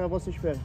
fica a vossa espera.